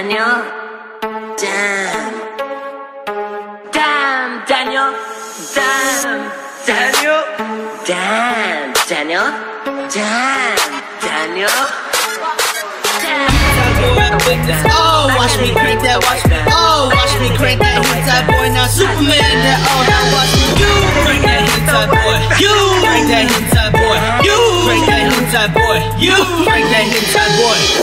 Daniel. Damn. Damn, Daniel. Damn, Daniel. Damn, Daniel. Damn, Daniel. Oh, watch me crank that, watch me. Oh, watch me crank that heat that boy. Now Superman that. Oh, now watch me. You crank that heat that boy. You crank that heat that boy. You crank that heat type boy. You crank that heat type boy.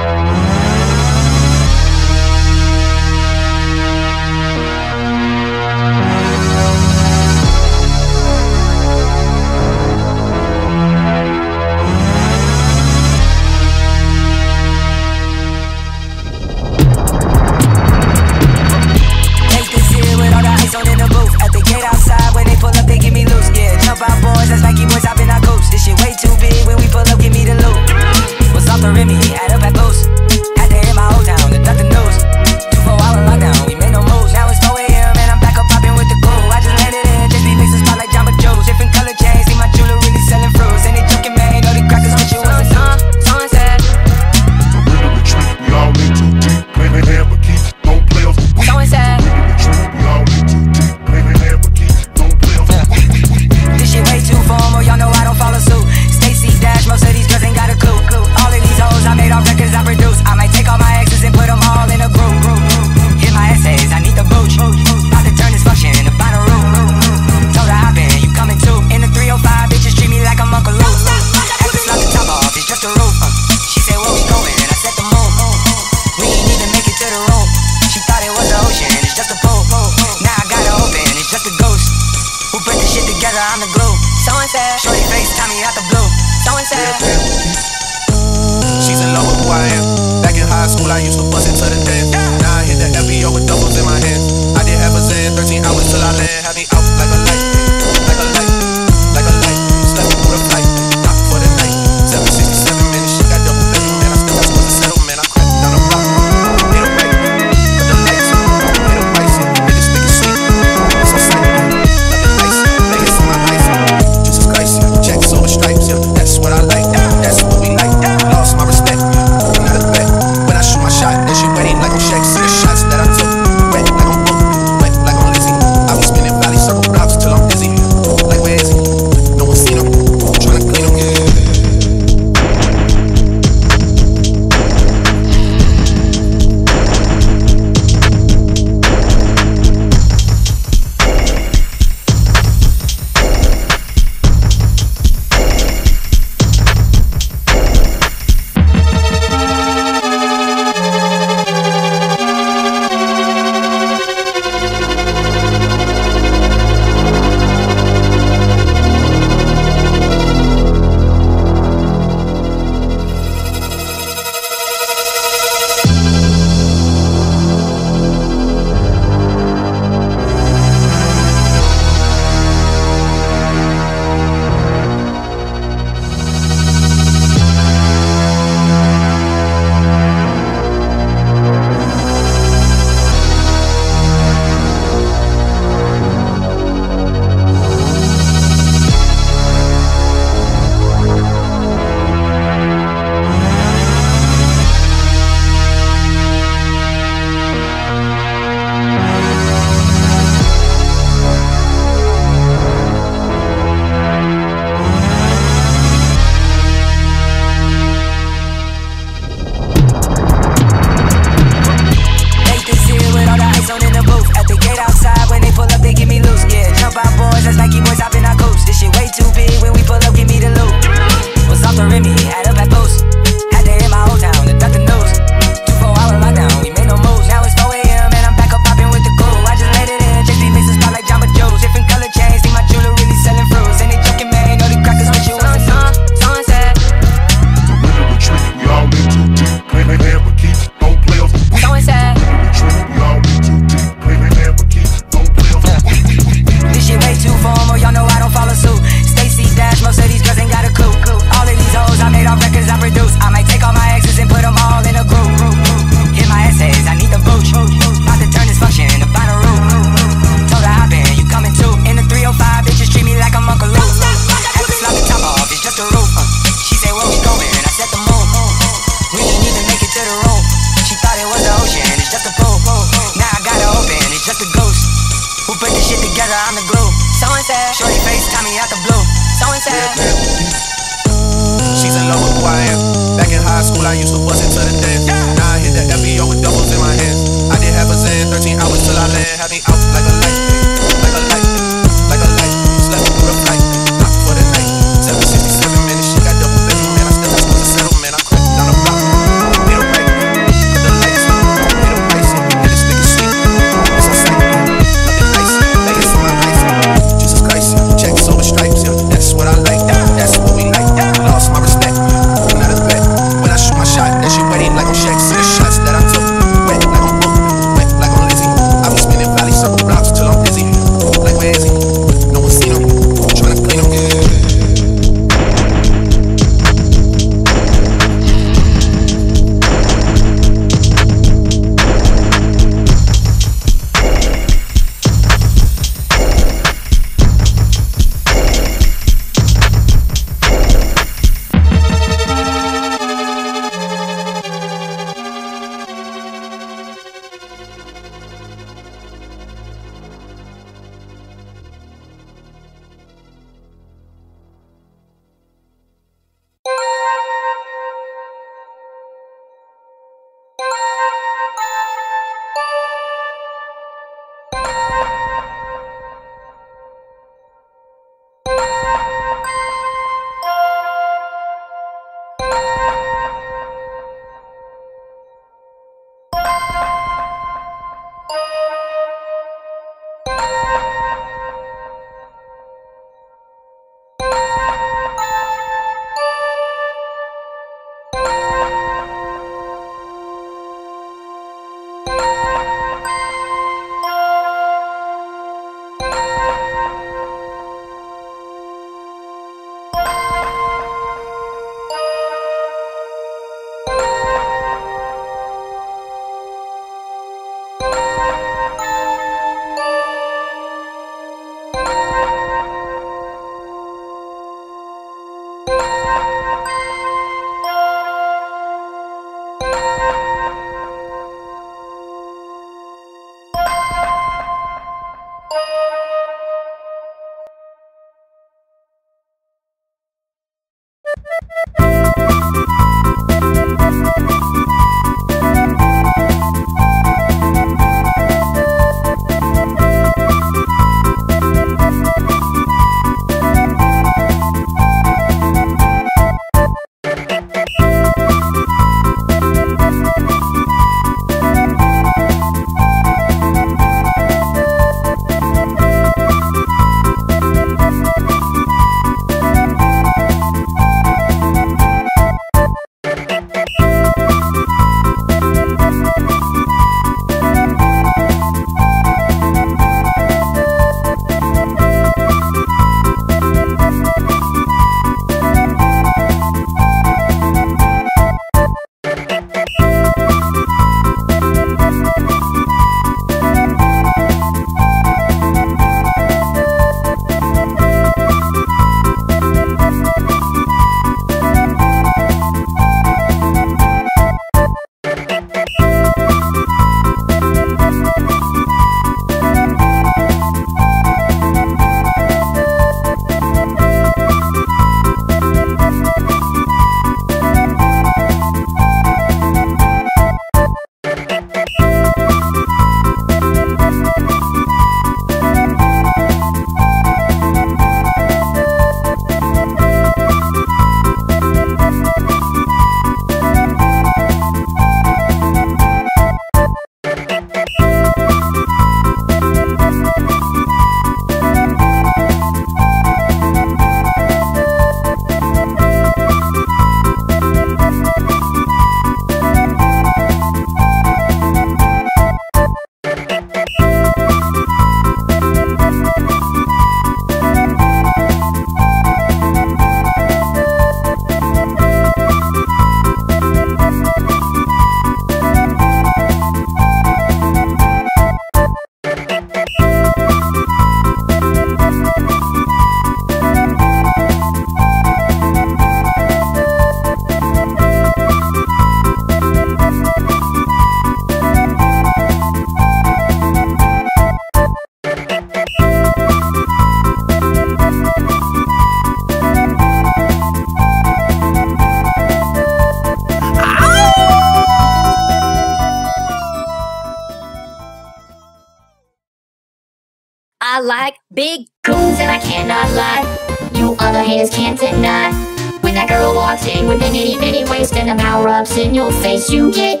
I like big goons and I cannot lie. You other haters can't deny. When that girl walks in with an itty bitty waist and the power ups in your face, you get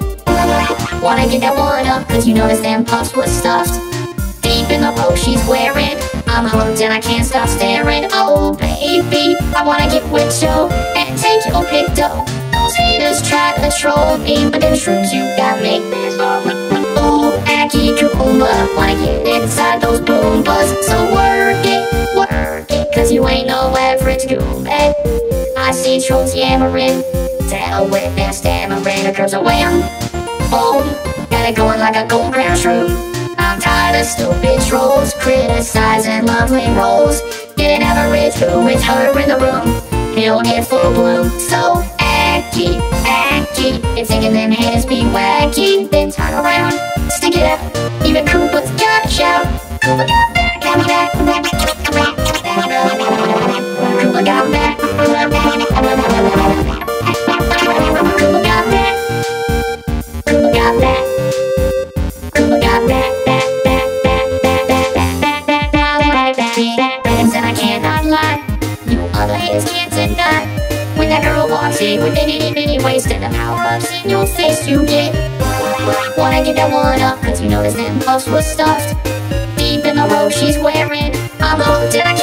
wanna get that one up, cause you notice them puffs was stuffed. Deep in the robe she's wearing, I'm hooked and I can't stop staring. Oh baby, I wanna get with you and take your picture. Those haters try to troll me, but them shrooms you got make me Aki Kuma, wanna get inside those boombas. So work it, work it, cause you ain't no average goon, eh? I see trolls yammering, tell with their stammering, the girls are wham. Boom, got it going like a gold crown shroom. I'm tired of stupid trolls criticizing lovely roles. Get average who with her in the room. He'll get full bloom. So acky, acky. If thinking them haters be wacky, then turn around, pick it up. Even Koopa's got a shout. Koopa got back, got me back, back, back, back, Koopa got back, Koopa got back, Koopa got back, Koopa got back. When that girl walks in with any, any waste and the power of seeing your face you get wanna get that one up, cause you notice them puffs was stuffed. Deep in the robe she's wearing, I'm hooked I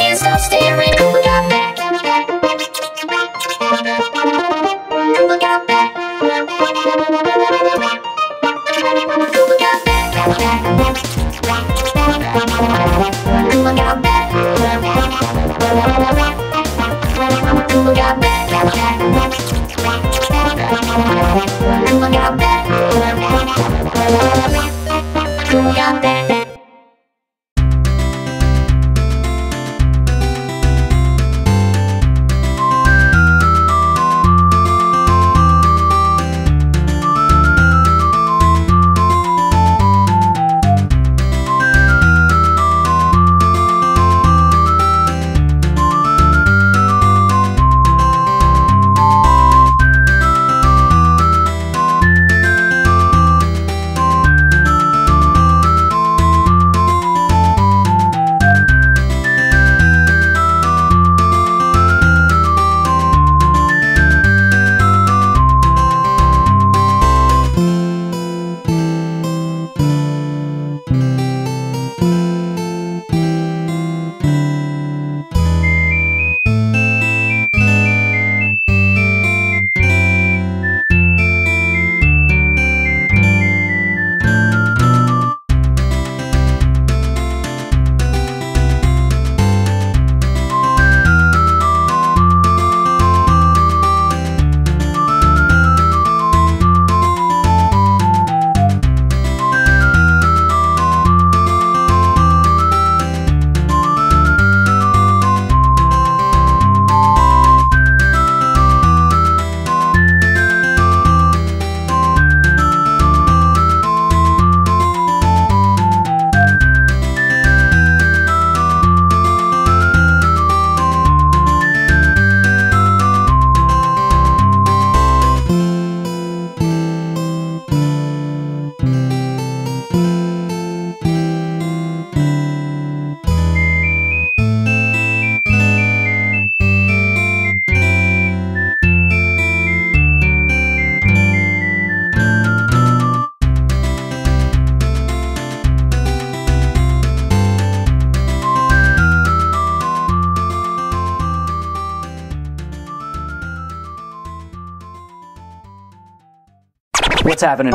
What's happening?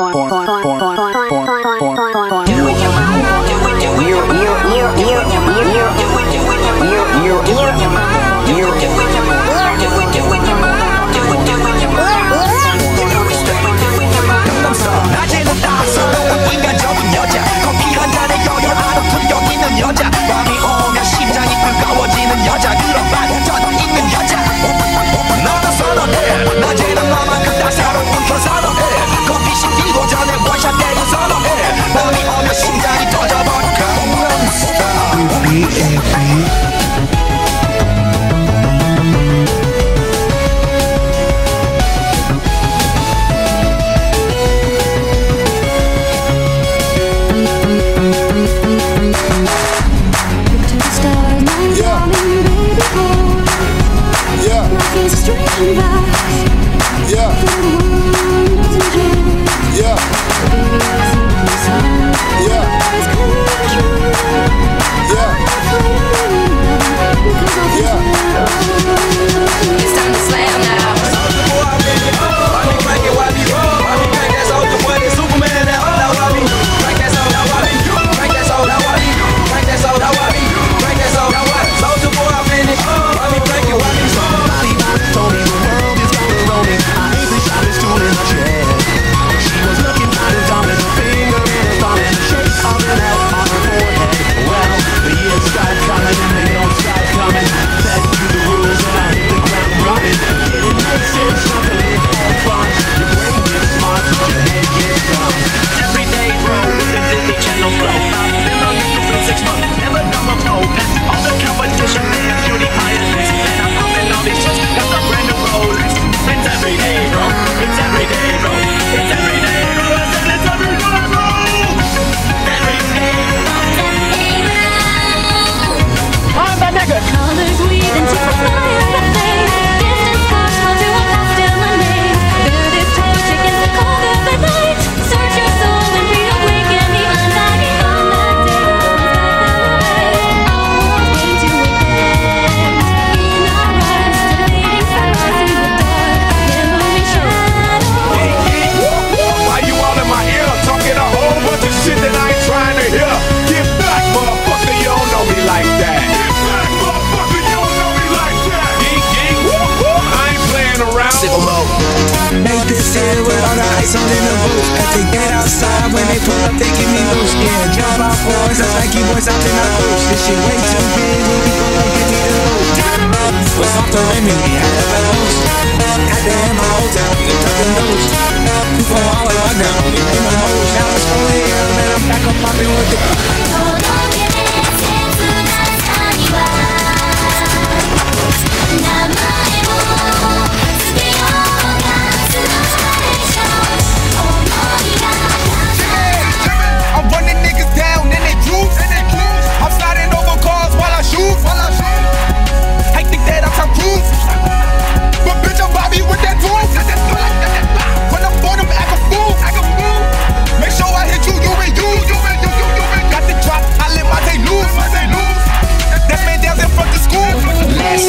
Mommy with it.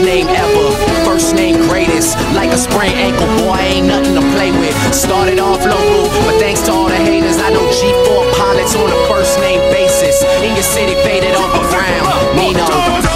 name ever, first name greatest. Like a sprained ankle, boy, ain't nothing to play with. Started off local, but thanks to all the haters, I know G4 pilots on a first name basis. In your city, faded off around. Uh, Nino.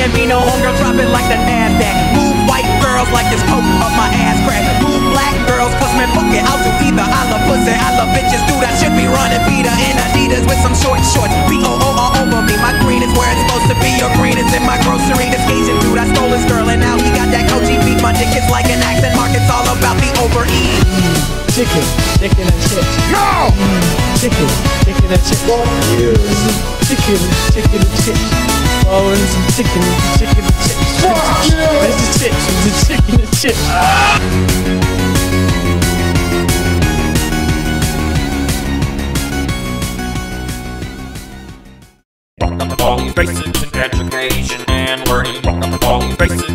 can't be no homegirl dropping like the NASDAQ. Move white girls like this coke up my ass crack. Move black girls, cause man, fuck it, I'll do either. I love pussy, I love bitches, dude, I should be running Peter in Adidas with some short shorts. B-O-O over me, my green is where it's supposed to be. Your green is in my grocery, this Asian dude, I stole his girl and now he got that coachy beat. My dick is like an accent mark, it's all about the overeat. Chicken, chicken and chips. No! Chicken, chicken and chips. Fuck. Chicken, chicken and chips bones and chicken, chicken and chips. Fuck you! This is chips, this is chicken and chips. Basics and education and learning. Basics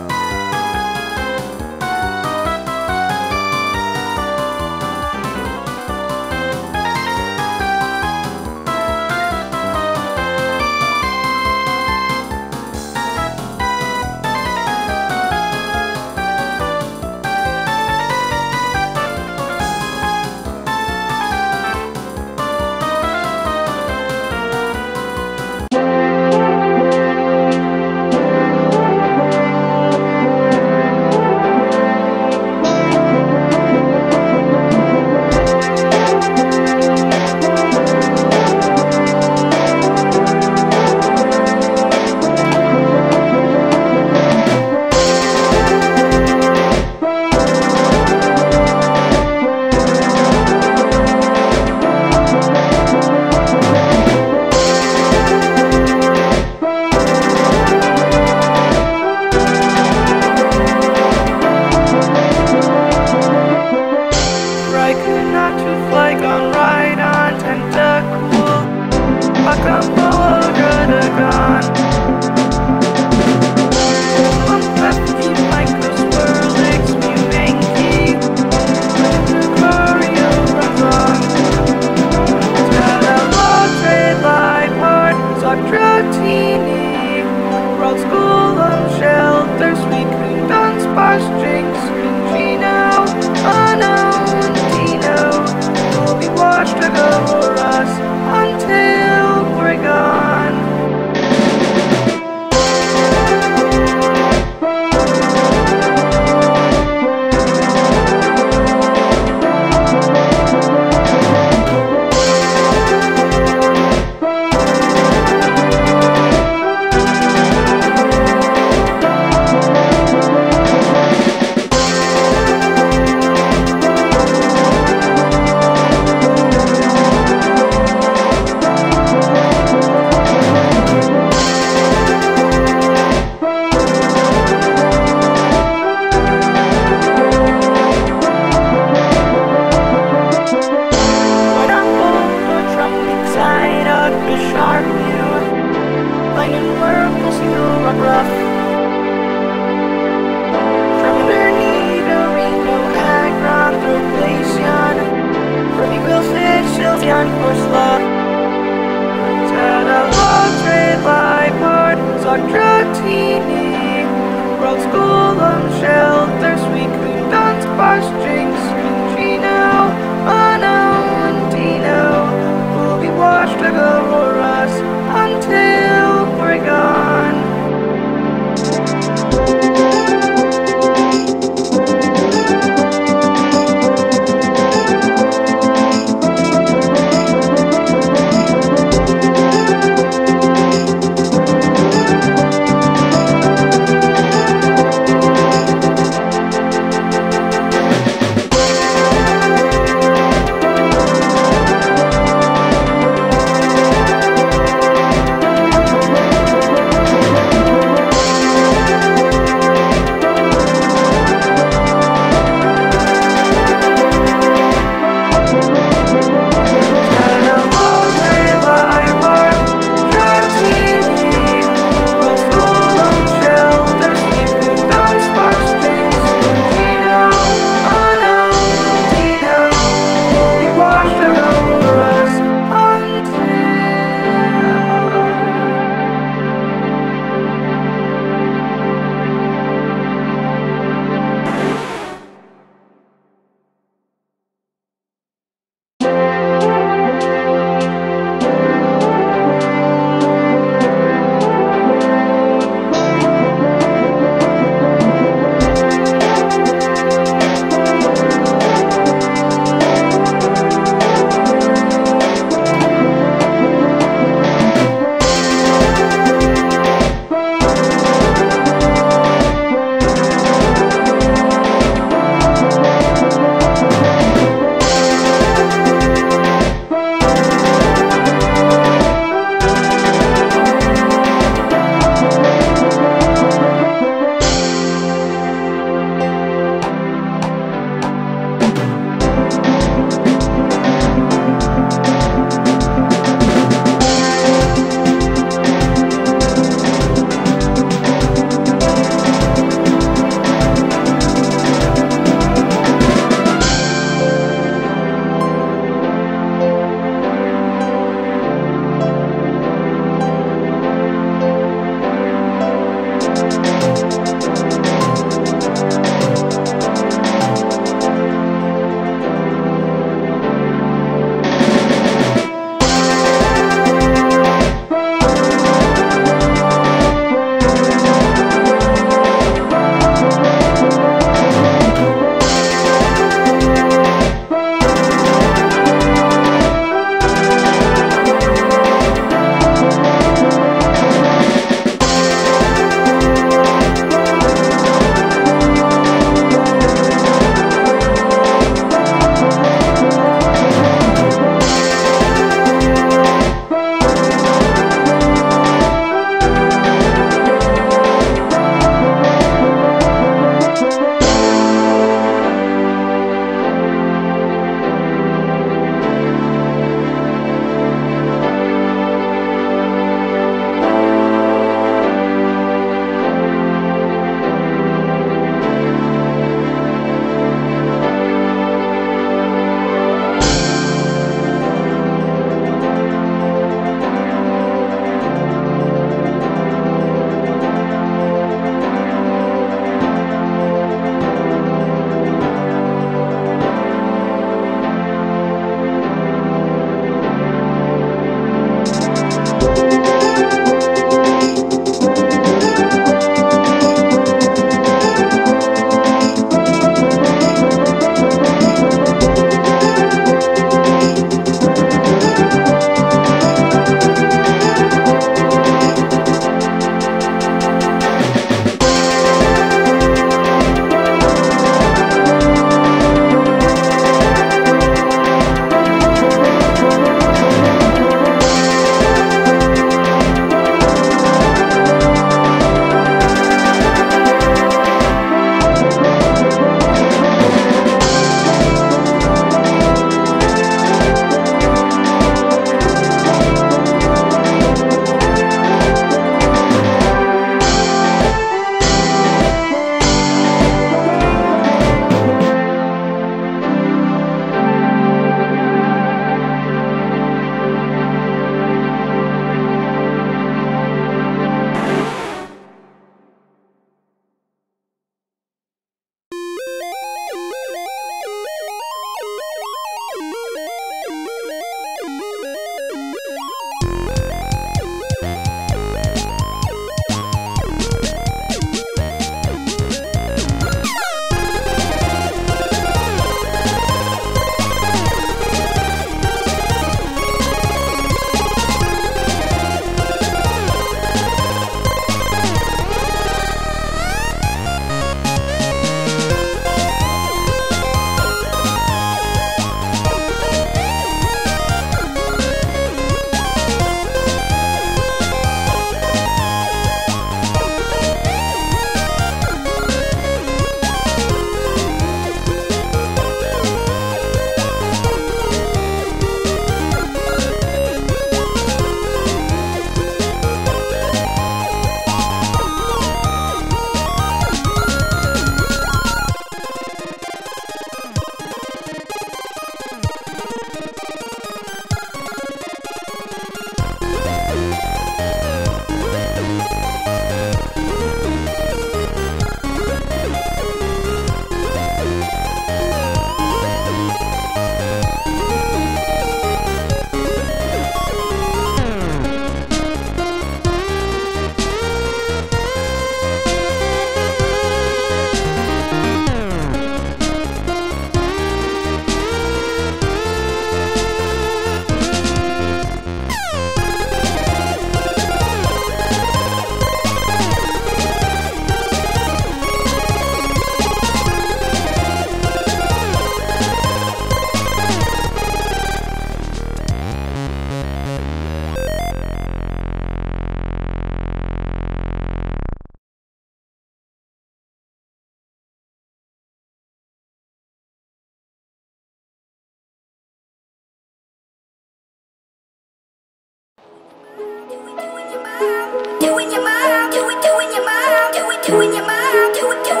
you in your mind, do it, do it.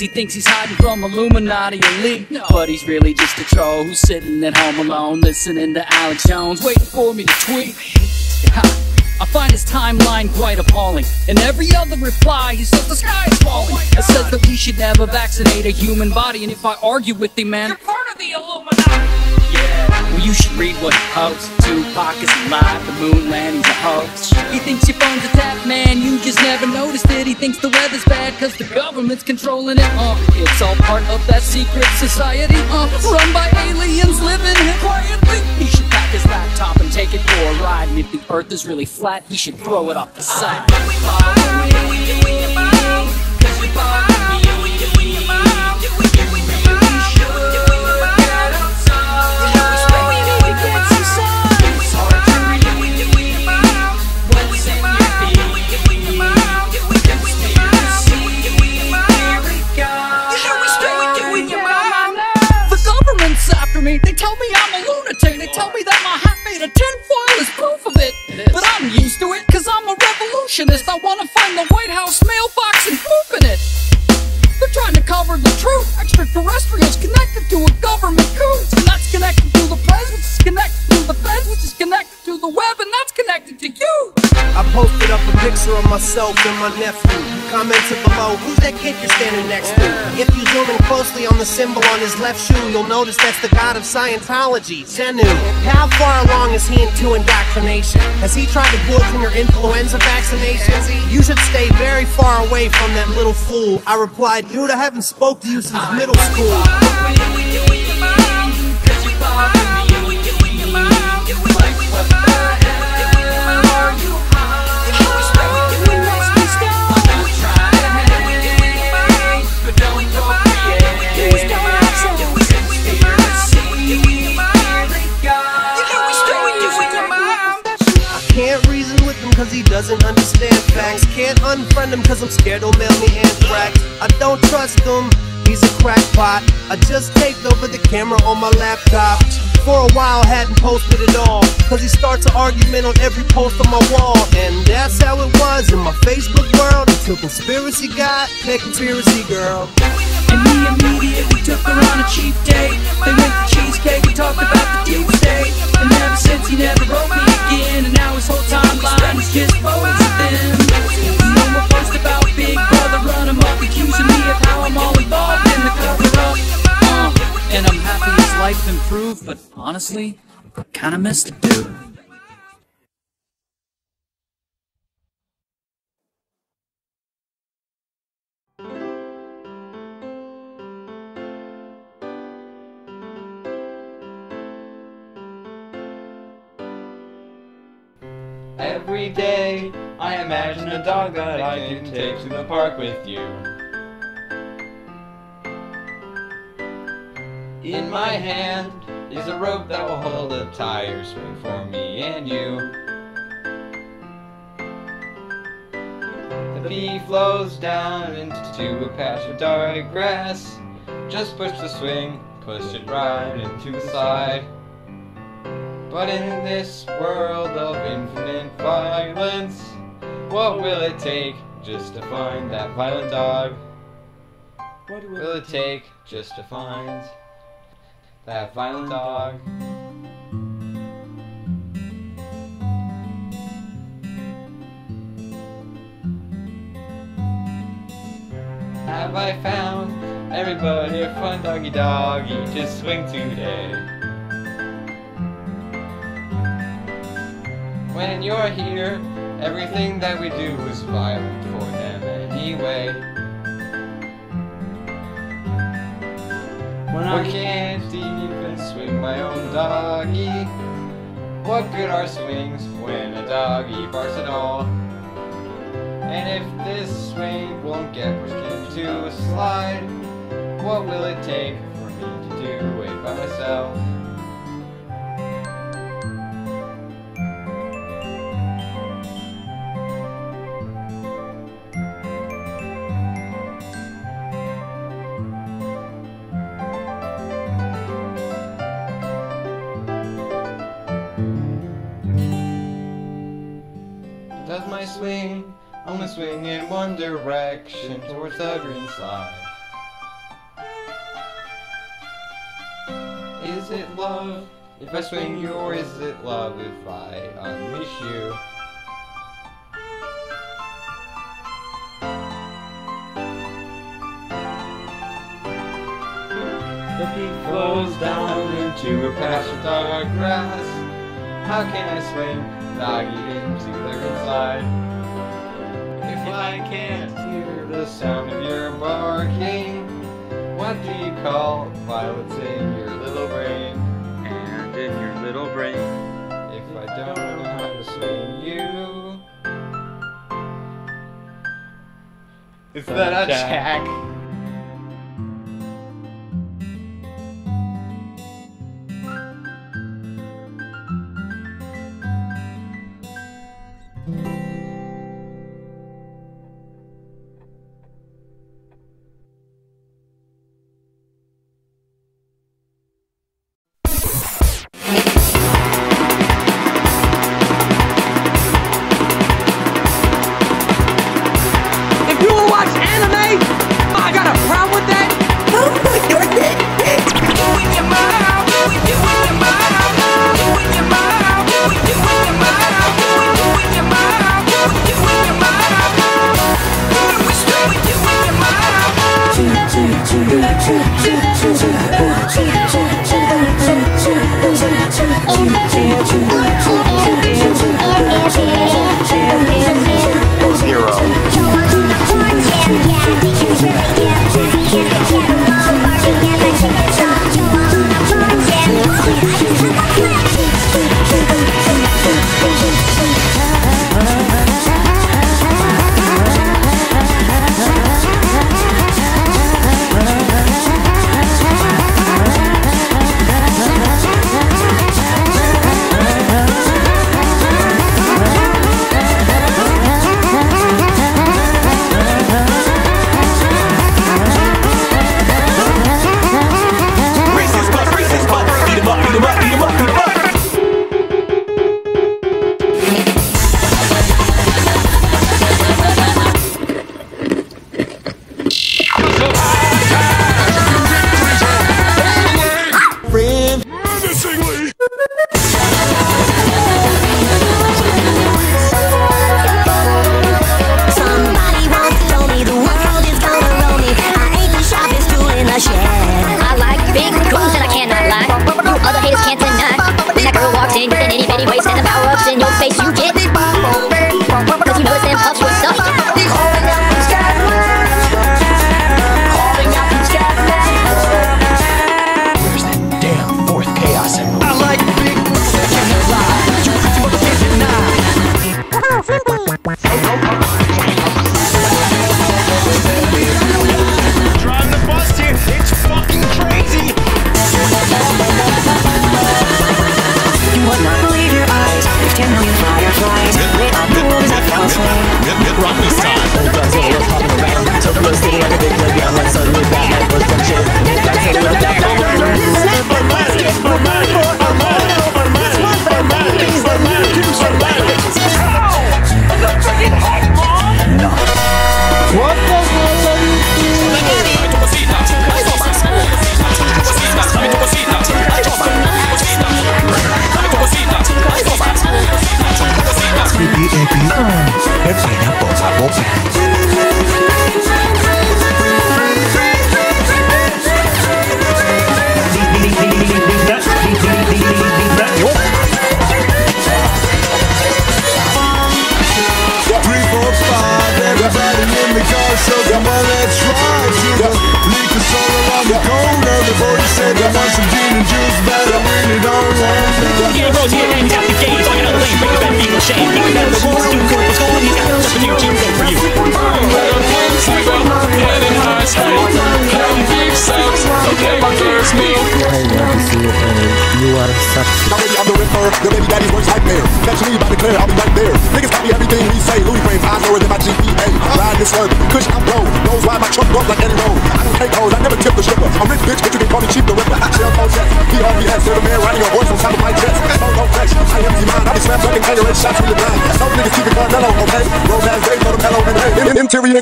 Cause he thinks he's hiding from Illuminati elite. But he's really just a troll who's sitting at home alone Listening to Alex Jones, waiting for me to tweet. I find his timeline quite appalling And every other reply he says the sky is falling oh And says that we should never vaccinate a human body And if I argue with him, man You're part of the Illuminati you should read what he posts. Tupac is alive, the moon landing's a hoax. He thinks your phone's a tap man, you just never noticed it. He thinks the weather's bad cause the government's controlling it. Uh, it's all part of that secret society, uh, run by aliens living quietly. He should pack his laptop and take it for a ride. And if the earth is really flat, he should throw it off the side. Can we fly? Can we, can we fly? Can we fly? Left shoe, you'll notice that's the god of Scientology, Xenu. How far along is he into indoctrination? Has he tried to poison your influenza vaccinations? You should stay very far away from that little fool. I replied, dude, I haven't spoke to you since middle school. Doesn't understand facts. Can't unfriend him cause I'm scared he'll mail me anthrax. I don't trust him, he's a crackpot. I just taped over the camera on my laptop. For a while hadn't posted at all. Cause he starts an argument on every post on my wall. And that's how it was in my Facebook world until conspiracy got that conspiracy girl. And took her on a cheap date. They went to cheesecake talked about the. And ever since he never wrote me again. And now his whole timeline is just photos of them. No more about Big Brother accusing me of how I'm all involved in the cover up. Uh, and I'm happy his life improved, but honestly, I kinda missed the dude. Every day, I imagine a dog that I can take to the park with you. In my hand is a rope that will hold a tire swing for me and you. The bee flows down into a patch of dark grass. Just push the swing, push it right into the side. But in this world of infinite violence, what will it take just to find that violent dog? What will it take just to find that violent dog? Have I found everybody a fun doggy doggy to swing today? When you're here, everything that we do is violent for them anyway. When I can't even swing my own doggy, what good are swings when a doggy barks at all? And if this swing won't get pushed into a slide, what will it take for me to do it by myself? Direction towards the green side? Is it love if I swing you, or is it love if I unleash you? The beat flows down into a patch of dark grass. How can I swing doggy into the green If I can't hear the sound of your barking, what do you call violence in your little brain? And in your little brain, if I don't know how to swing you, is that a jack?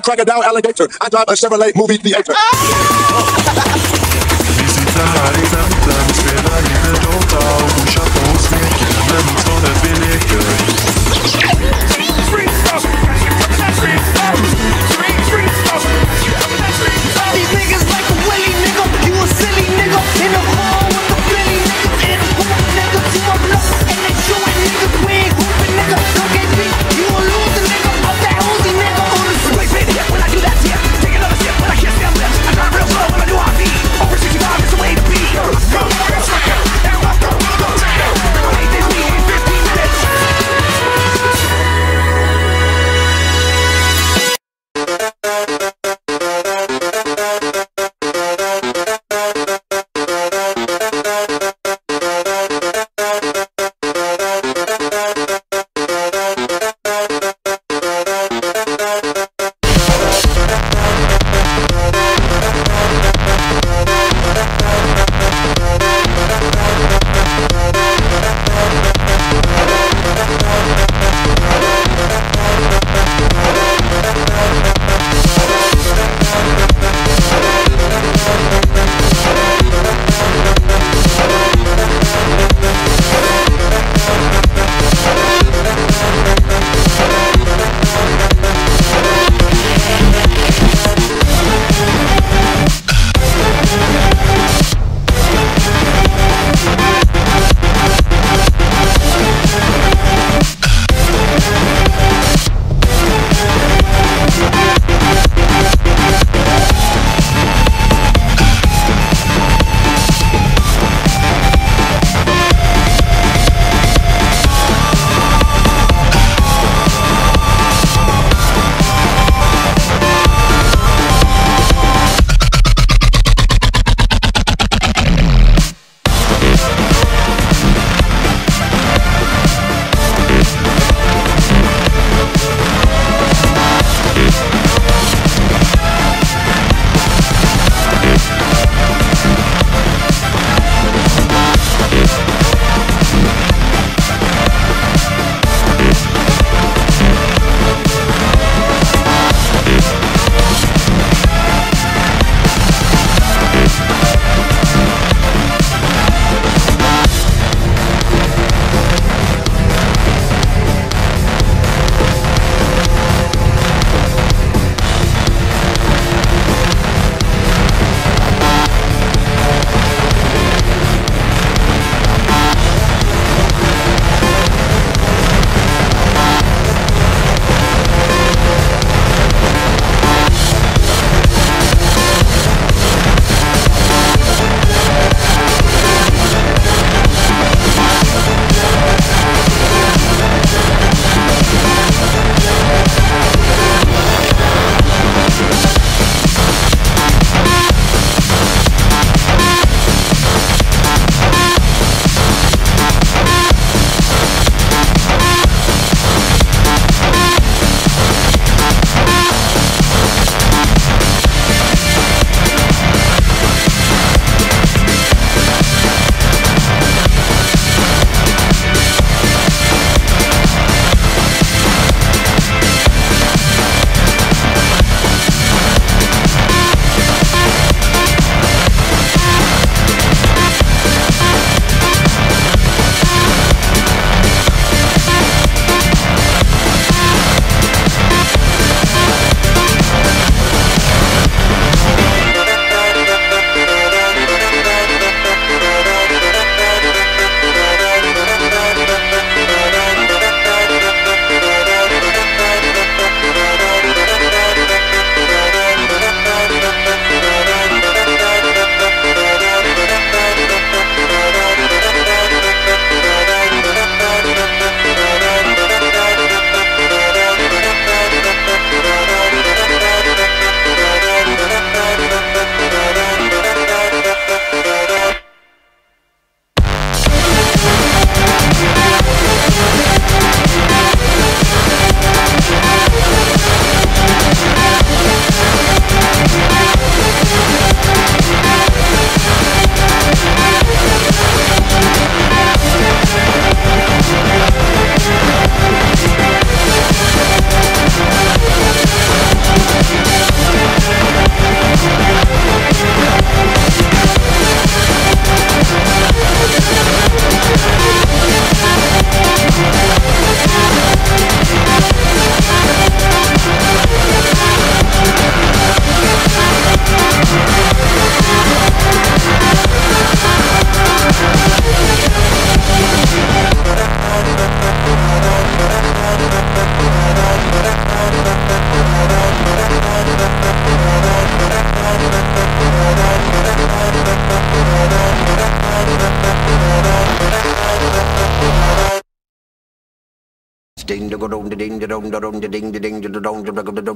Crocodile alligator. I drive a Chevrolet movie theater.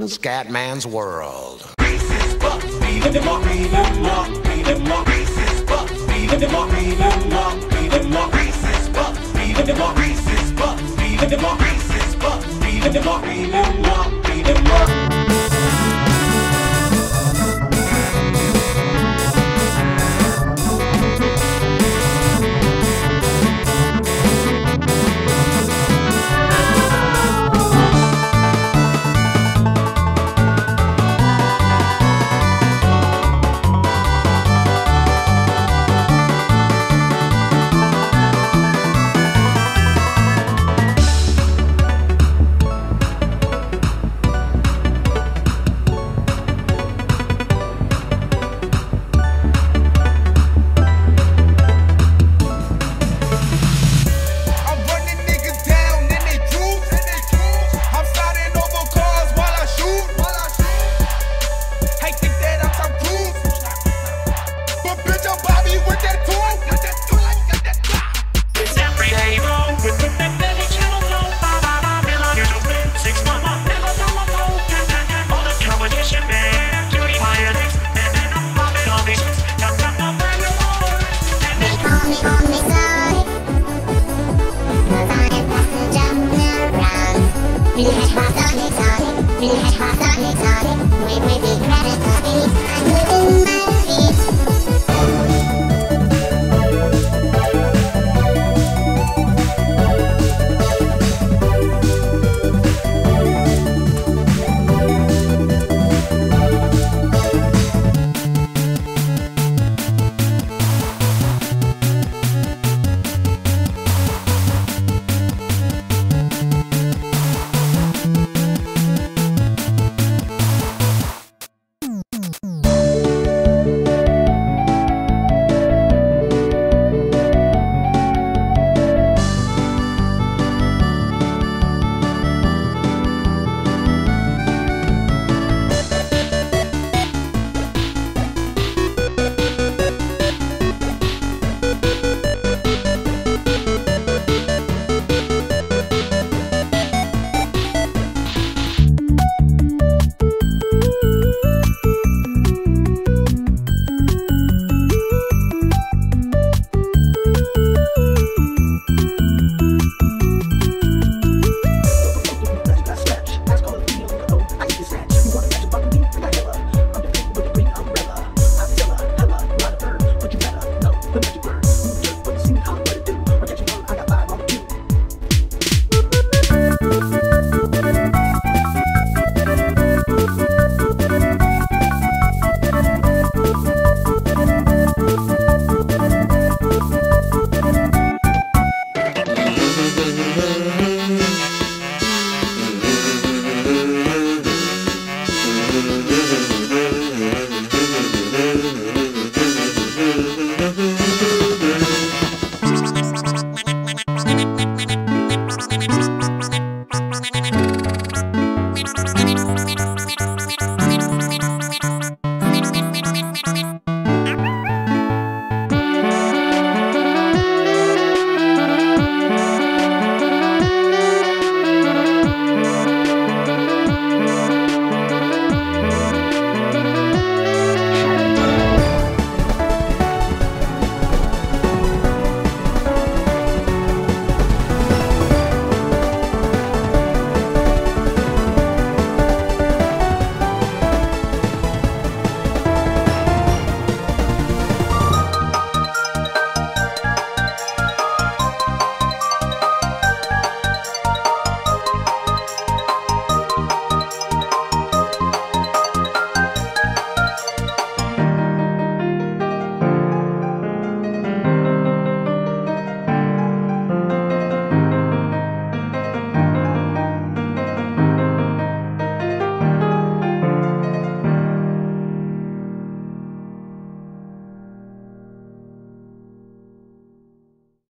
Scatman's world. Beat 'em up, beat 'em up, beat 'em up, racist fuck. Beat 'em up, beat 'em up, beat 'em up, racist fuck. Beat 'em up, racist fuck. Beat 'em up, racist fuck. Beat 'em up, beat 'em up, beat 'em up.